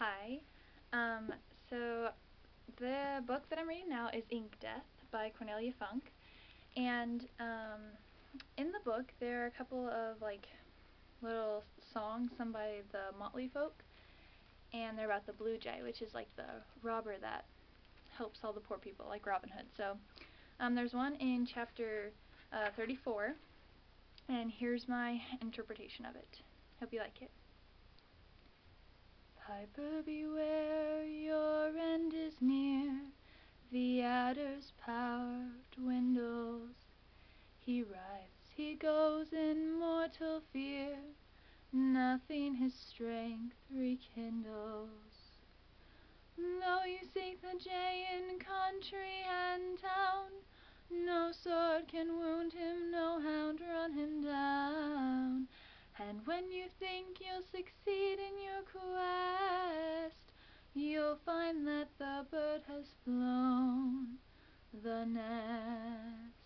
Hi. Um, so the book that I'm reading now is Inkdeath by Cornelia Funke. And um, in the book there are a couple of like little songs sung by the Motley Folk and they're about the Bluejay, which is like the robber that helps all the poor people, like Robin Hood. So um, there's one in chapter uh, 34, and here's my interpretation of it. Hope you like it. Piper, beware, your end is near. The adder's power dwindles. He writhes, he goes in mortal fear. Nothing his strength rekindles. Though you seek the jay in country and town, no sword can wound him, no hound run him down. And when you think you'll succeed in your the bird has blown the nest.